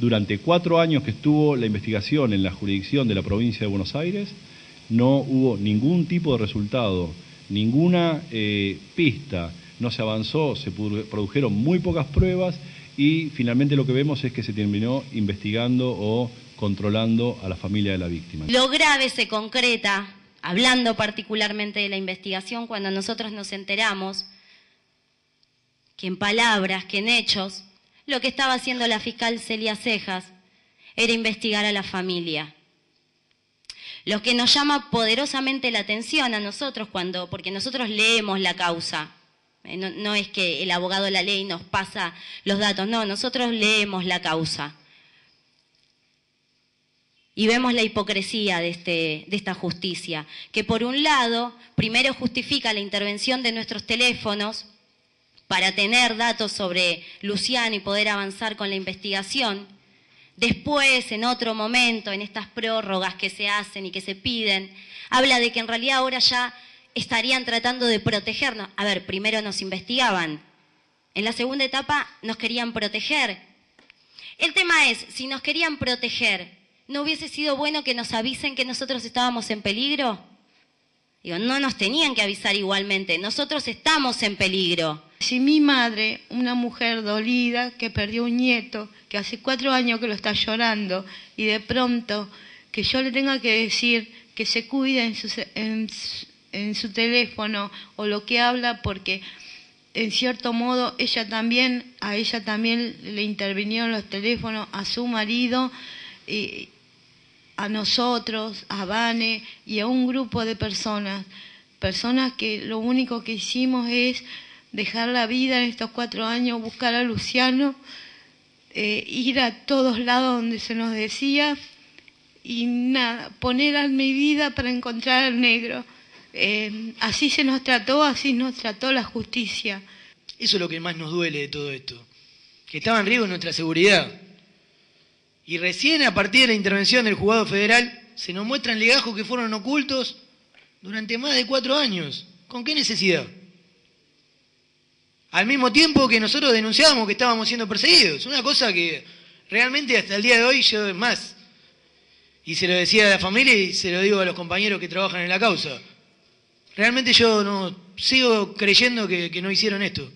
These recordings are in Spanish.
Durante cuatro años que estuvo la investigación en la jurisdicción de la provincia de Buenos Aires, no hubo ningún tipo de resultado, ninguna eh, pista, no se avanzó, se produjeron muy pocas pruebas y finalmente lo que vemos es que se terminó investigando o controlando a la familia de la víctima. Lo grave se concreta, hablando particularmente de la investigación, cuando nosotros nos enteramos que en palabras, que en hechos, lo que estaba haciendo la fiscal Celia Cejas era investigar a la familia. Lo que nos llama poderosamente la atención a nosotros cuando, porque nosotros leemos la causa, eh, no, es que el abogado de la ley nos pasa los datos, no, nosotros leemos la causa. Y vemos la hipocresía de, este, de esta justicia, que por un lado, primero justifica la intervención de nuestros teléfonos para tener datos sobre Luciano y poder avanzar con la investigación, Después, en otro momento, en estas prórrogas que se hacen y que se piden, habla de que en realidad ahora ya estarían tratando de protegernos. A ver, primero nos investigaban. En la segunda etapa nos querían proteger. El tema es, si nos querían proteger, ¿no hubiese sido bueno que nos avisen que nosotros estábamos en peligro? Digo, no nos tenían que avisar igualmente, nosotros estamos en peligro. Si mi madre, una mujer dolida que perdió un nieto, que hace cuatro años que lo está llorando, y de pronto que yo le tenga que decir que se cuide en su, en, su teléfono o lo que habla, porque en cierto modo ella también, a ella también le intervinieron los teléfonos, a su marido, y a nosotros, a Vane y a un grupo de personas, personas que lo único que hicimos es dejar la vida en estos cuatro años, buscar a Luciano, eh, ir a todos lados donde se nos decía y nada, poner a mi vida para encontrar al negro. Eh, así se nos trató, así nos trató la justicia. Eso es lo que más nos duele de todo esto, que estaba en riesgo nuestra seguridad. Y recién a partir de la intervención del juzgado federal se nos muestran legajos que fueron ocultos durante más de cuatro años. ¿Con qué necesidad? Al mismo tiempo que nosotros denunciábamos que estábamos siendo perseguidos. Una cosa que realmente hasta el día de hoy yo más. Y se lo decía a la familia y se lo digo a los compañeros que trabajan en la causa. Realmente yo no sigo creyendo que, no hicieron esto.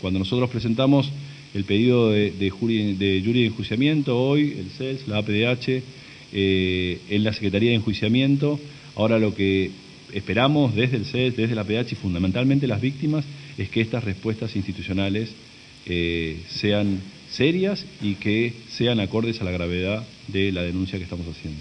Cuando nosotros presentamos el pedido de, de, jury, de de enjuiciamiento hoy, el CELS, la APDH, eh, en la Secretaría de Enjuiciamiento, ahora lo que esperamos desde el CELS, desde la APDH y fundamentalmente las víctimas, es que estas respuestas institucionales eh, sean serias y que sean acordes a la gravedad de la denuncia que estamos haciendo.